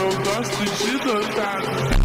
eu gosto de dançar.